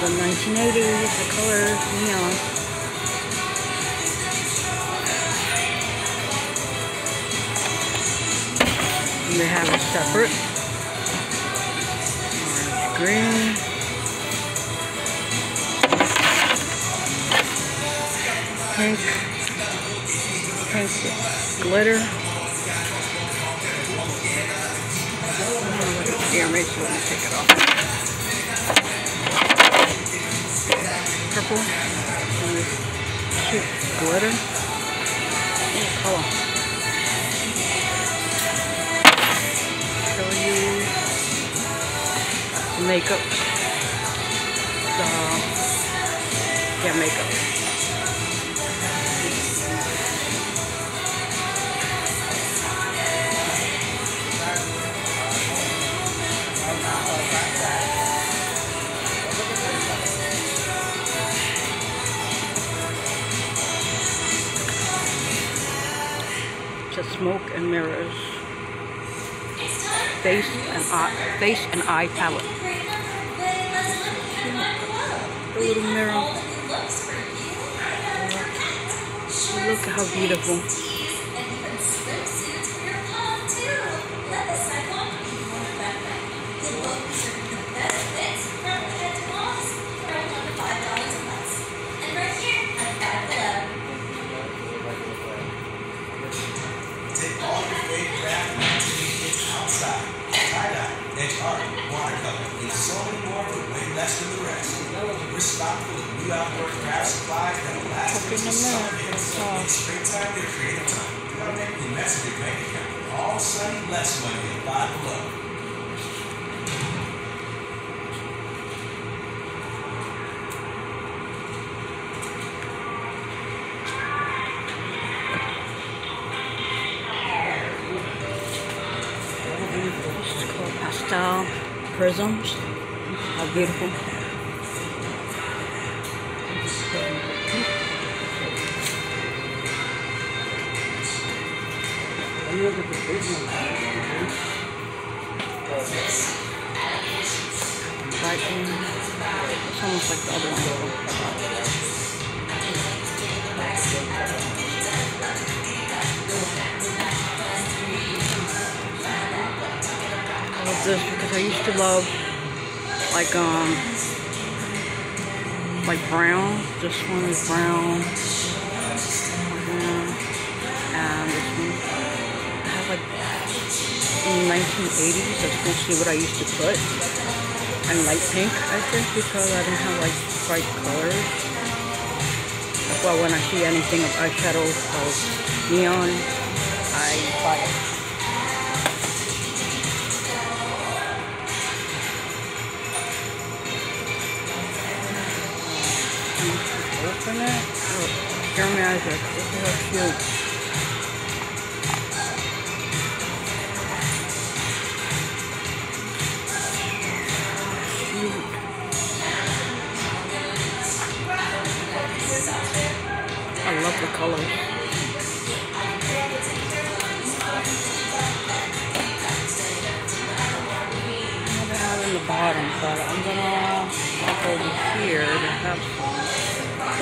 the 1980s, the color neon. And they have a separate orange green. Pink, pink glitter. Damage, so let me take it off. Purple. And this cute glitter. What color? Show you the makeup. The yeah, makeup. Smoke and mirrors. Face and eye, face and eye palette. The little mirror. Look how beautiful. Less than the rest. We're stocked full of new outdoor craft supplies that'll last until summer hits. It's springtime, get creative time. You gotta make the mess of your bank account. All sunny, less money at Five Below. pastel prisms. How beautiful. Right It's almost like the other one. because I used to love like um like brown. This one is brown. And this one have like in the 1980s. That's mostly what I used to put. And light pink, I think, because I didn't have like bright colors. That's why when I see anything of eyeshadow of neon, I buy it. Open it. Oh, Jeremy Isaac. This is how cute. I love the colors. in the bottom, but I'm gonna walk over here to have some. Don't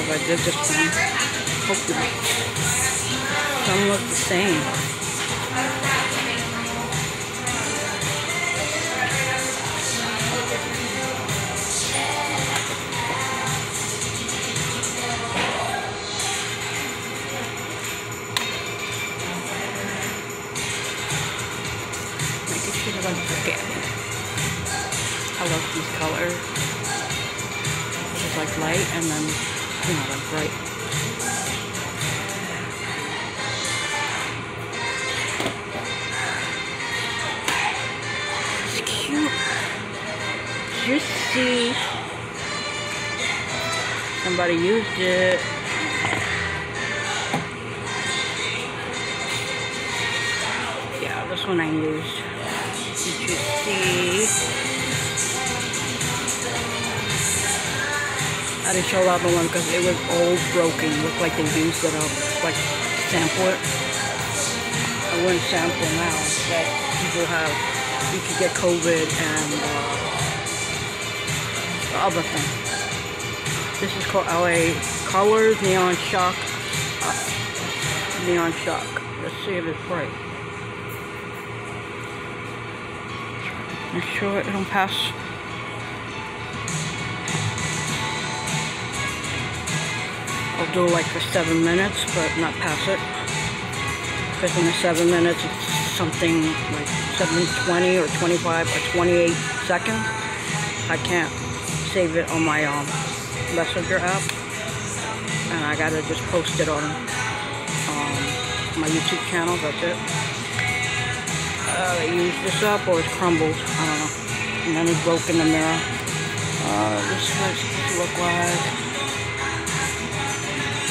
if I did this one. Hopefully. Some look the same. I love these colors. It's like light and then, you know, like bright. It's cute. You see? Somebody used it. Yeah, this one I used. Did you see? I didn't show out the one because it was old, broken. Looked like they used it up, like sample it. I wouldn't sample now that people have, you could get COVID and uh, the other thing. This is called LA Colors Neon Shock. Uh, Neon Shock. Let's see if it's bright. Make sure it don't pass I'll do like for seven minutes, but not past it. Because in the seven minutes, it's something like 720 or 25 or 28 seconds. I can't save it on my um, messenger app. And I gotta just post it on um, my YouTube channel, that's it. Uh, they use this up or it's crumbled, I don't know. And then it broke in the mirror. Uh, this is what it's to look like.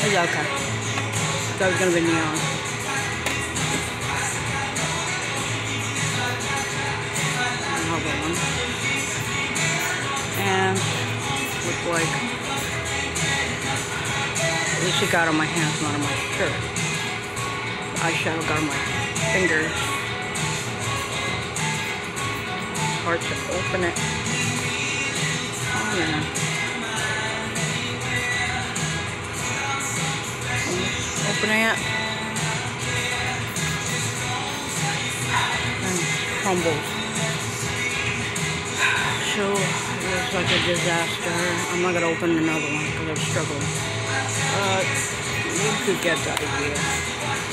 Okay. That was gonna be neon. Another one. And look like at least it got on my hands, not on my shirt. The eyeshadow got on my fingers. Hard to open it. Oh yeah. Opening it. And crumbles. So it was like a disaster. I'm not gonna open another one because I'm struggling. Uh, you could get the idea.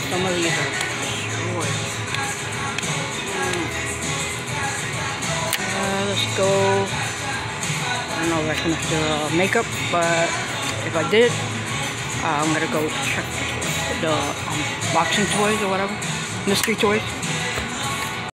Some of these are destroyed. Uh, let's go. I don't know if I finished the uh, makeup, but if I did, uh, I'm gonna go check the um, boxing toys or whatever, mystery toys.